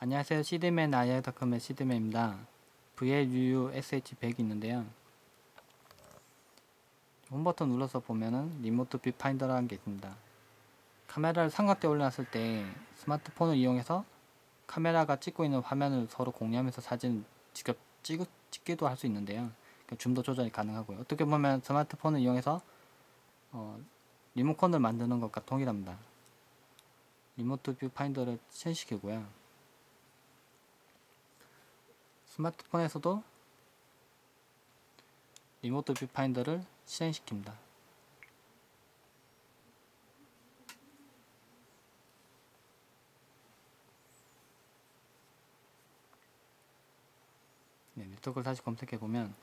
안녕하세요. 씨디맨아이아이닷컴의 씨디맨입니다. VLUU SH100이 있는데요. 홈 버튼 눌러서 보면은 Remote Viewfinder라는 게 있습니다. 카메라를 삼각대 올려놨을 때 스마트폰을 이용해서 카메라가 찍고 있는 화면을 서로 공유하면서 사진 직접 찍, 찍기도 할 수 있는데요. 그러니까 줌도 조절이 가능하고요. 어떻게 보면 스마트폰을 이용해서 어, 리모컨을 만드는 것과 동일합니다. Remote Viewfinder를 실행시키고요. 스마트폰에서도 Remote Viewfinder를 실행시킵니다. 네, 네트워크를 다시 검색해 보면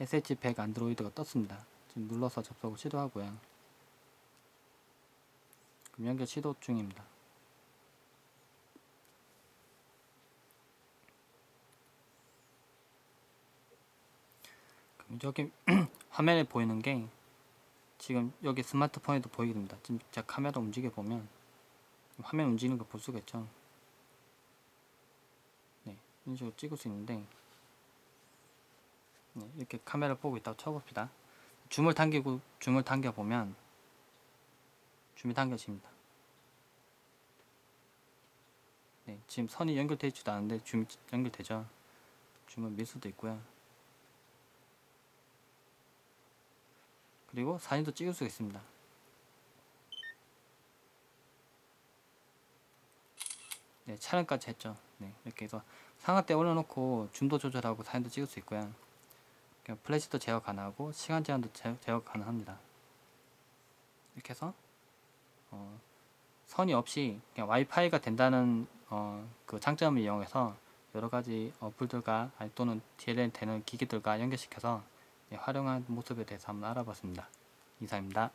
SH100 안드로이드가 떴습니다. 지금 눌러서 접속을 시도하고요. 연결 시도 중입니다. 여기 화면에 보이는 게 지금 여기 스마트폰에도 보이게 됩니다. 지금 제가 카메라 움직여 보면 화면 움직이는 거 볼 수가 있죠. 네, 이런 식으로 찍을 수 있는데 네, 이렇게 카메라 보고 있다고 쳐봅시다. 줌을 당기고 줌을 당겨 보면 줌이 당겨집니다. 네, 지금 선이 연결되어 있지도 않은데 줌이 연결되죠. 줌을 밀 수도 있고요. 그리고 사진도 찍을 수가 있습니다. 네, 촬영까지 했죠. 네, 이렇게 해서 삼각대 올려놓고 줌도 조절하고 사진도 찍을 수 있고요. 플래시도 제어 가능하고 시간 제한도 제, 제어 가능합니다. 이렇게 해서 어, 선이 없이 그냥 와이파이가 된다는 어, 그 장점을 이용해서 여러 가지 어플들과 아니 또는 DLL 되는 기기들과 연결시켜서 예, 활용한 모습에 대해서 한번 알아봤습니다. 이상입니다.